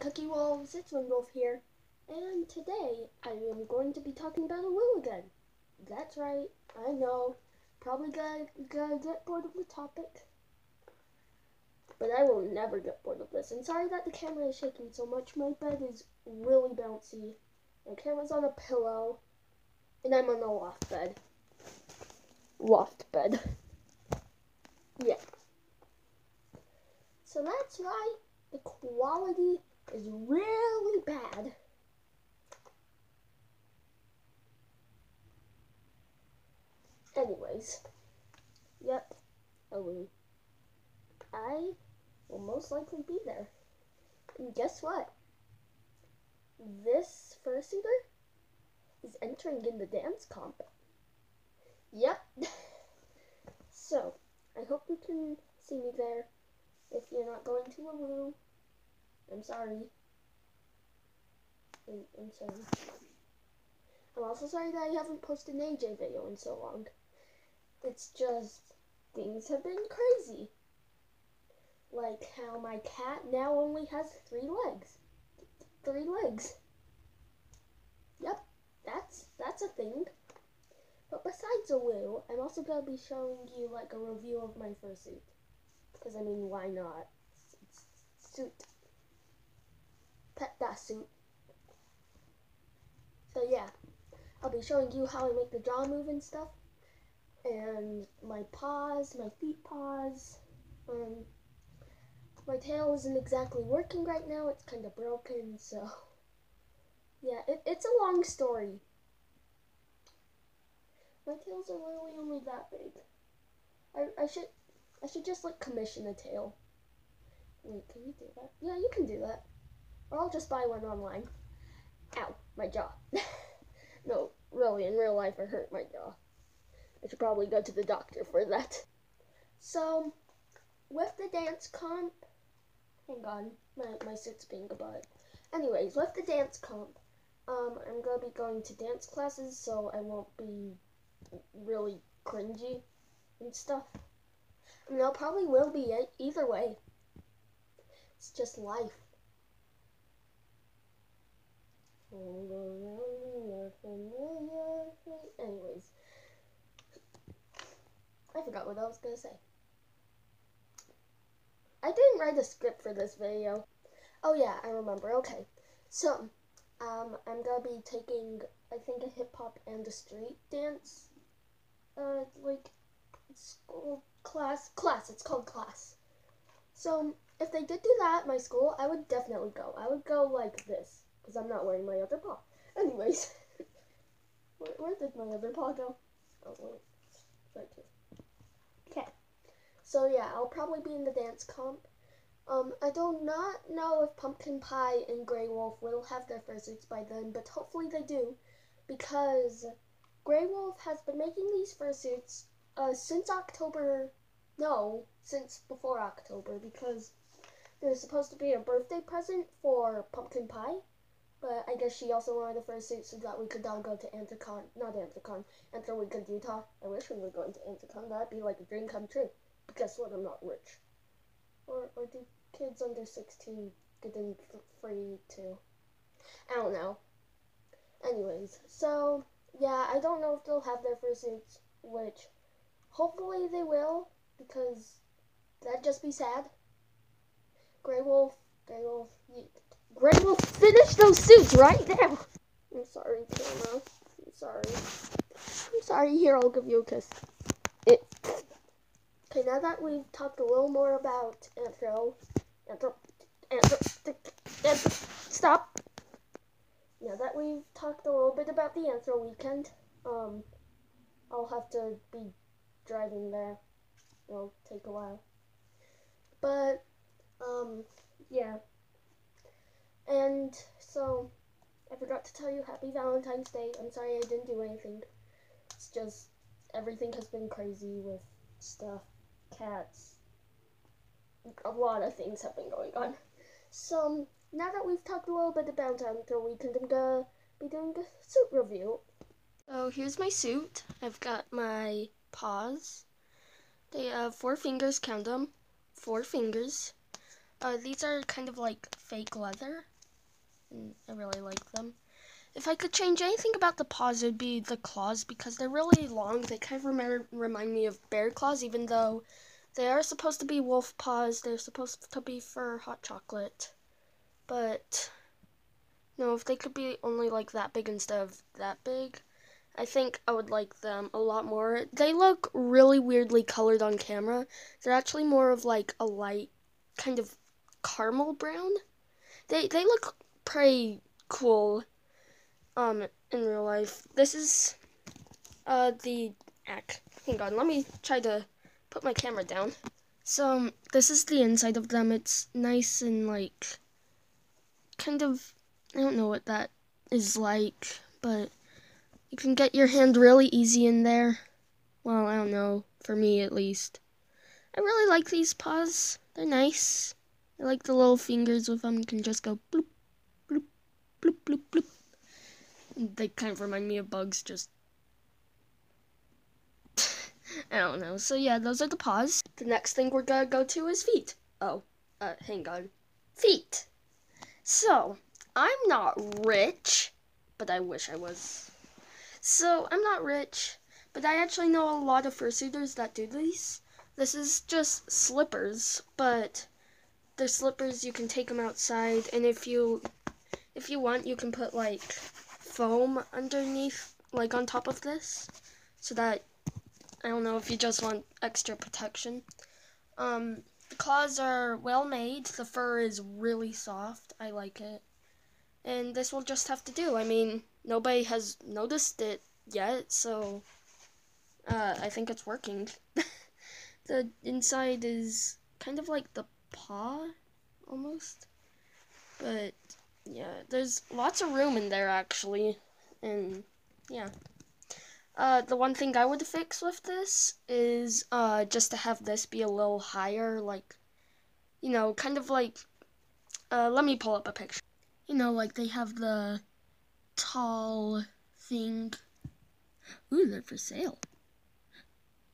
Cookie Wolves, it's Wingwolf here, and today I am going to be talking about a woo again. That's right, I know, probably gonna, gonna get bored of the topic, but I will never get bored of this. And sorry that the camera is shaking so much, my bed is really bouncy, my camera's on a pillow, and I'm on a loft bed. Loft bed. Yeah. So that's right, the quality is really bad. Anyways, yep, Halloween. I will most likely be there. And guess what? This fursuiter is entering in the dance comp. Yep. so, I hope you can see me there. If you're not going to a woo, I'm sorry. I'm, I'm sorry. I'm also sorry that I haven't posted an AJ video in so long. It's just, things have been crazy. Like how my cat now only has three legs. Three legs. Yep, that's, that's a thing. But besides a woo, I'm also going to be showing you like a review of my fursuit. Because I mean, why not? It's, it's suit pet that suit. So yeah, I'll be showing you how I make the jaw move and stuff. And my paws, my feet paws. Um, my tail isn't exactly working right now. It's kind of broken, so yeah, it, it's a long story. My tails are really only that big. I, I should I should just like commission a tail. Wait, can you do that? Yeah, you can do that. Or I'll just buy one online. Ow, my jaw. no, really, in real life, I hurt my jaw. I should probably go to the doctor for that. So, with the dance comp, hang on, my, my suit's being a butt. Anyways, with the dance comp, um, I'm gonna be going to dance classes, so I won't be really cringy and stuff. I mean, I probably will be either way. It's just life. Anyways, I forgot what I was gonna say. I didn't write a script for this video. Oh yeah, I remember. Okay, so um, I'm gonna be taking, I think, a hip hop and a street dance, uh, like school class. Class. It's called class. So if they did do that at my school, I would definitely go. I would go like this because I'm not wearing my other paw. Anyways, where, where, did my other paw go? Oh, wait, right here. Okay, so yeah, I'll probably be in the dance comp. Um, I do not know if Pumpkin Pie and Grey Wolf will have their fursuits by then, but hopefully they do, because Grey Wolf has been making these fursuits uh, since October, no, since before October, because there's supposed to be a birthday present for Pumpkin Pie, but I guess she also wanted a fursuit so that we could all go to Anthrocon, not Anthro Weekend Utah. I wish we were going to Anthrocon. That'd be like a dream come true. But guess what? I'm not rich. Or, or do kids under 16 get in free too? I don't know. Anyways, so yeah, I don't know if they'll have their fursuits, which hopefully they will, because that'd just be sad. Grey Wolf, Grey Wolf, Grey Wolf, finish suits right now. I'm sorry, camera. I'm sorry. I'm sorry. Here, I'll give you a kiss. It. Okay, now that we've talked a little more about Anthro, Anthro, Anthro, Anthro, stop. Now that we've talked a little bit about the Anthro weekend, um, I'll have to be driving there. It'll take a while. But, um, yeah. And so, I forgot to tell you Happy Valentine's Day. I'm sorry I didn't do anything. It's just, everything has been crazy with stuff, cats. A lot of things have been going on. So, now that we've talked a little bit about Anthro Weekend, I'm gonna be doing a suit review. So, here's my suit. I've got my paws. They have four fingers, count them. Four fingers. Uh, these are kind of like fake leather, I really like them. If I could change anything about the paws, it would be the claws because they're really long. They kind of rem remind me of bear claws, even though they are supposed to be wolf paws. They're supposed to be for hot chocolate. But, no, if they could be only like that big instead of that big, I think I would like them a lot more. They look really weirdly colored on camera. They're actually more of like a light kind of caramel brown. They they look pretty cool um in real life. This is uh the ack. Hang on, let me try to put my camera down. So um, this is the inside of them. It's nice and like kind of I don't know what that is like, but you can get your hand really easy in there. Well, I don't know, for me at least. I really like these paws. They're nice. I like the little fingers with them. You can just go bloop, bloop, bloop, bloop. They kind of remind me of bugs, just... I don't know. So yeah, those are the paws. The next thing we're gonna go to is feet. Oh, uh, hang on. Feet. So, I'm not rich, but I wish I was. So, I'm not rich, but I actually know a lot of fursuiters that do these. This is just slippers, but they're slippers, you can take them outside, and if you, if you want, you can put, like, foam underneath, like, on top of this, so that, I don't know, if you just want extra protection. Um, the claws are well made, the fur is really soft, I like it. And this will just have to do, I mean, nobody has noticed it yet, so uh, I think it's working. the inside is kind of like the paw, almost. But, yeah, there's lots of room in there, actually. And, yeah. Uh, the one thing I would fix with this is uh, just to have this be a little higher, like, you know, kind of like, uh, let me pull up a picture you know, like they have the tall thing. Ooh, they're for sale.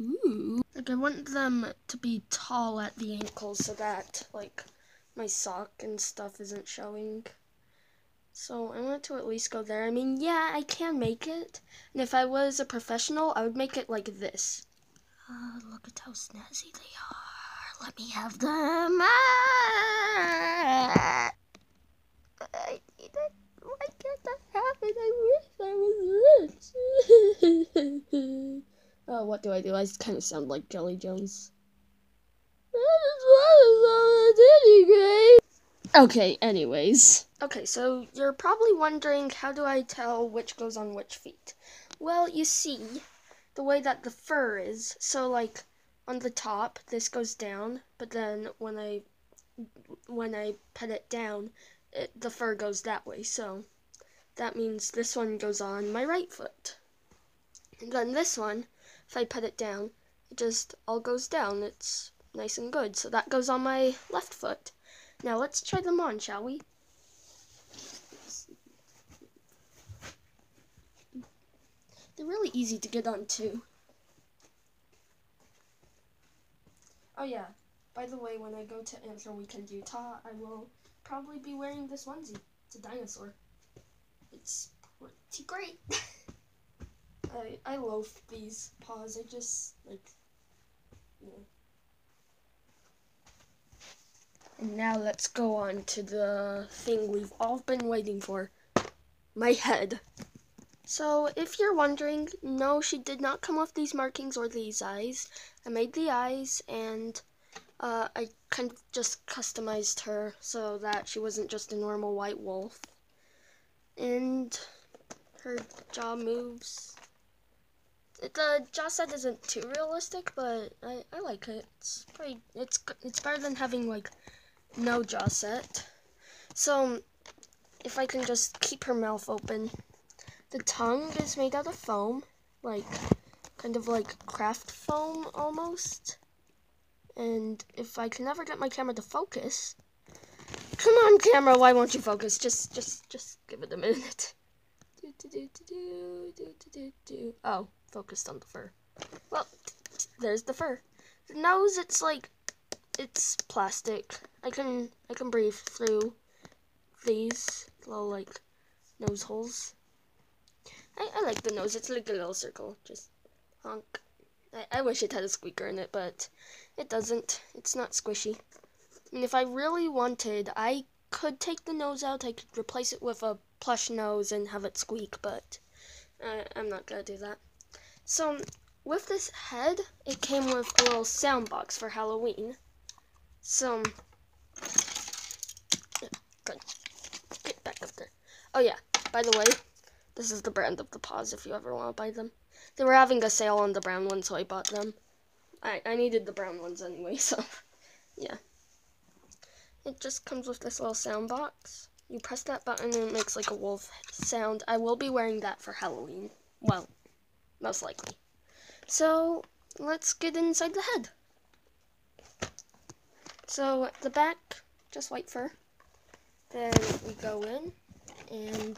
Ooh. Like I want them to be tall at the ankles so that like my sock and stuff isn't showing. So I want to at least go there. I mean, yeah, I can make it. And if I was a professional, I would make it like this. Uh, look at how snazzy they are. Let me have them. Ah! I need it. Why can't that happen? I wish I was rich. oh, what do I do? I just kind of sound like Jelly Jones. Okay, anyways. Okay, so you're probably wondering how do I tell which goes on which feet? Well, you see, the way that the fur is, so like on the top, this goes down, but then when I when I put it down, it, the fur goes that way. So that means this one goes on my right foot. And then this one, if I put it down, it just all goes down. It's nice and good. So that goes on my left foot. Now let's try them on, shall we? They're really easy to get on too. Oh yeah, by the way, when I go to Anthro Weekend, Utah, I will probably be wearing this onesie. It's a dinosaur. It's pretty great. I I loaf these paws. I just like you know. And now let's go on to the thing we've all been waiting for. My head. So, if you're wondering, no, she did not come off these markings or these eyes. I made the eyes and uh, I kind of just customized her so that she wasn't just a normal white wolf. And her jaw moves. The jaw set isn't too realistic, but I, I like it. It's pretty. It's it's better than having like no jaw set. So um, if I can just keep her mouth open, the tongue is made out of foam, like kind of like craft foam almost. And if I can never get my camera to focus, come on camera, why won't you focus? Just, just, just give it a minute. Do, do, do, do, do, do, do. Oh, focused on the fur. Well, there's the fur. The nose, it's like it's plastic. I can I can breathe through these little like nose holes. I, I like the nose. It's like a little circle. Just honk. I, I wish it had a squeaker in it, but it doesn't. It's not squishy. And if I really wanted, I could take the nose out. I could replace it with a plush nose and have it squeak, but I, I'm not gonna do that. So with this head, it came with a little sound box for Halloween. So, yeah, good. Get back up there. Oh yeah, by the way, this is the brand of the paws if you ever want to buy them. They were having a sale on the brown ones, so I bought them. I, I needed the brown ones anyway, so yeah. It just comes with this little sound box. You press that button and it makes like a wolf sound. I will be wearing that for Halloween. Well, most likely. So let's get inside the head. So the back, just white fur. Then we go in and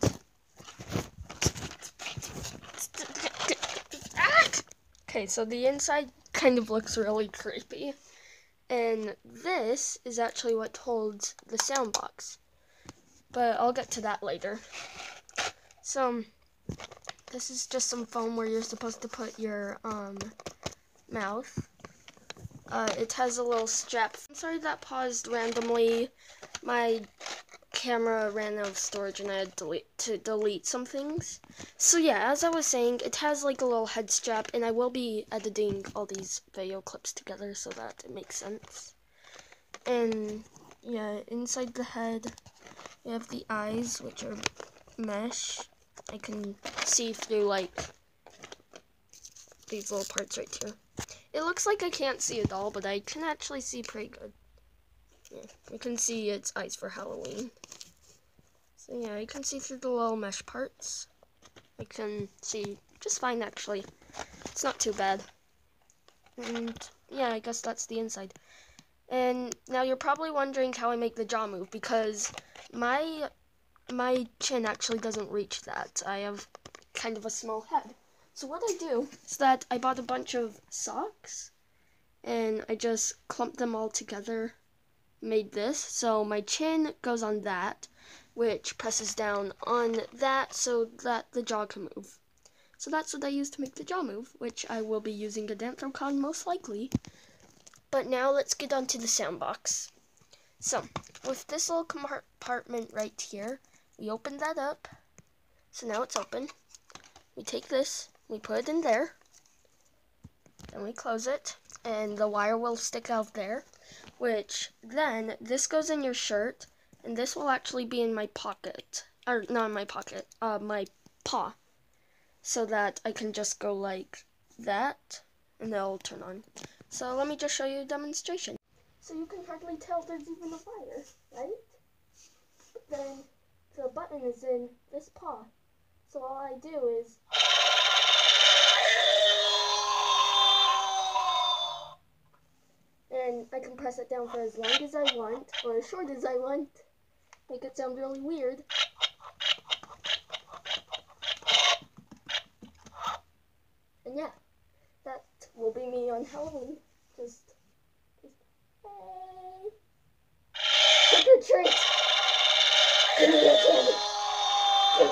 Okay, so the inside kind of looks really creepy. And this is actually what holds the sound box. But I'll get to that later. So this is just some foam where you're supposed to put your um, mouth. Uh, it has a little strap. I'm sorry that paused randomly. My camera ran out of storage and I had delete, to delete some things. So yeah, as I was saying, it has like a little head strap and I will be editing all these video clips together so that it makes sense. And yeah, inside the head, you have the eyes, which are mesh. I can see through like these little parts right here. It looks like I can't see it all, but I can actually see pretty good. Yeah, can see its eyes for Halloween. So yeah, I can see through the little mesh parts. I can see just fine actually. It's not too bad. And yeah, I guess that's the inside. And now you're probably wondering how I make the jaw move because my my chin actually doesn't reach that. I have kind of a small head. So what I do is that I bought a bunch of socks and I just clumped them all together, made this. So my chin goes on that, which presses down on that so that the jaw can move. So that's what I use to make the jaw move, which I will be using at Anthrocon most likely. But now let's get on to the sound box. So, with this little compartment right here, we open that up. So now it's open. We take this, we put it in there. Then we close it, and the wire will stick out there. Which, then, this goes in your shirt, and this will actually be in my pocket. Or, not in my pocket, uh, my paw. So that I can just go like that, and they'll turn on. So let me just show you a demonstration. So you can hardly tell there's even a fire, right? But then the button is in this paw. So all I do is and I can press it down for as long as I want or as short as I want. Make it sound really weird. And yeah, that will be me on Halloween. Just, just hey, trick or treat. Give me your candy. Give.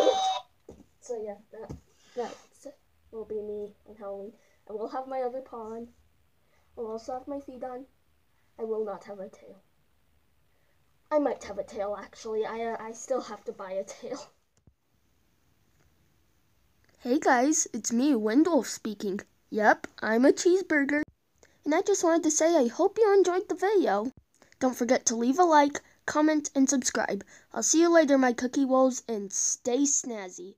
So yeah, that that will be me on Halloween. I will have my other paw on. I'll also have my feet on. I will not have a tail. I might have a tail actually. I uh, I still have to buy a tail. Hey guys, it's me, Wendolf speaking. Yep, I'm a cheeseburger. And I just wanted to say I hope you enjoyed the video. Don't forget to leave a like, comment, and subscribe. I'll see you later, my cookie wolves, and stay snazzy.